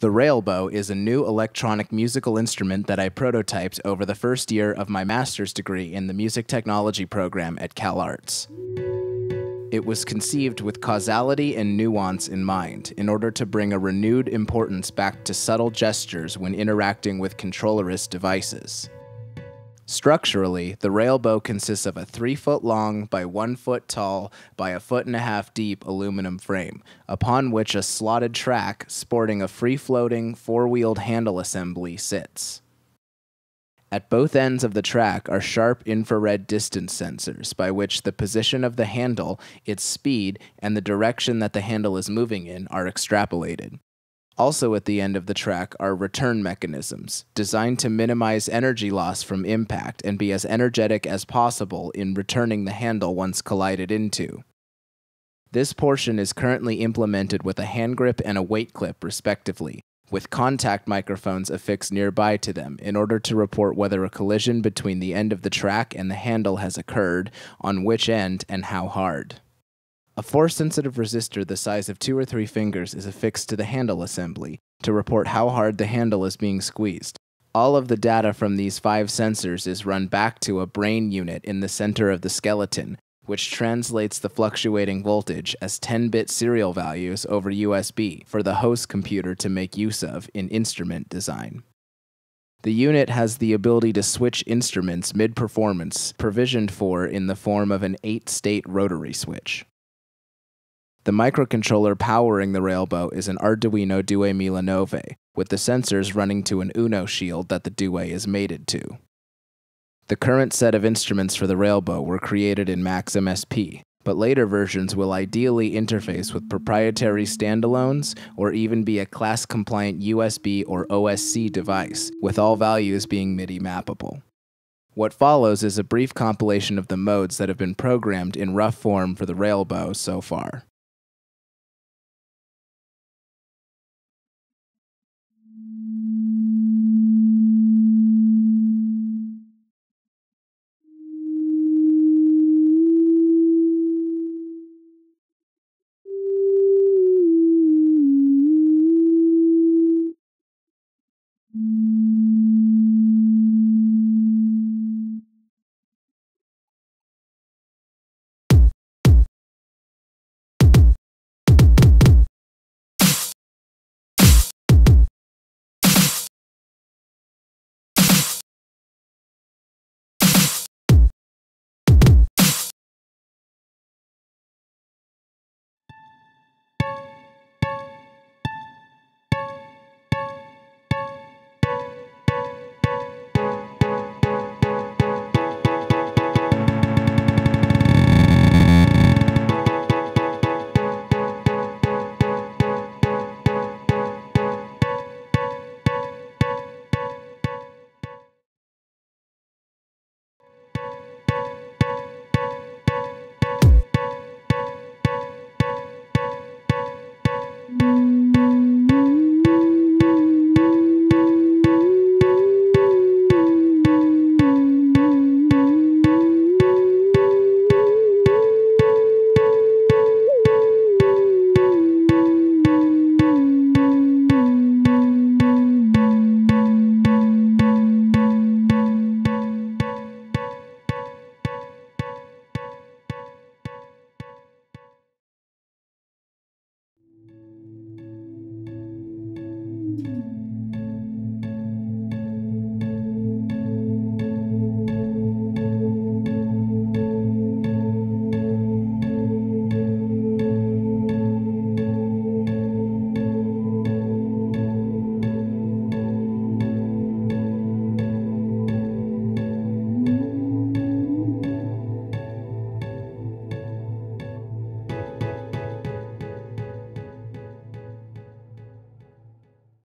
The railbow is a new electronic musical instrument that I prototyped over the first year of my master's degree in the music technology program at CalArts. It was conceived with causality and nuance in mind, in order to bring a renewed importance back to subtle gestures when interacting with controllerist devices. Structurally, the railbow consists of a 3 foot long by 1 foot tall by a foot and a half deep aluminum frame, upon which a slotted track sporting a free floating, four wheeled handle assembly sits. At both ends of the track are sharp infrared distance sensors by which the position of the handle, its speed, and the direction that the handle is moving in are extrapolated. Also at the end of the track are return mechanisms, designed to minimize energy loss from impact and be as energetic as possible in returning the handle once collided into. This portion is currently implemented with a hand grip and a weight clip, respectively, with contact microphones affixed nearby to them in order to report whether a collision between the end of the track and the handle has occurred, on which end, and how hard. A force sensitive resistor the size of two or three fingers is affixed to the handle assembly to report how hard the handle is being squeezed. All of the data from these five sensors is run back to a brain unit in the center of the skeleton, which translates the fluctuating voltage as 10 bit serial values over USB for the host computer to make use of in instrument design. The unit has the ability to switch instruments mid performance, provisioned for in the form of an 8 state rotary switch. The microcontroller powering the Railbow is an Arduino Duemilanove, with the sensors running to an Uno shield that the Due is mated to. The current set of instruments for the Railbow were created in Max MSP, but later versions will ideally interface with proprietary standalones or even be a class compliant USB or OSC device, with all values being MIDI mappable. What follows is a brief compilation of the modes that have been programmed in rough form for the Railbow so far.